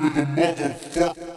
name of the motherfucker.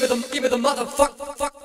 give it the, give it the motherfuck, fuck.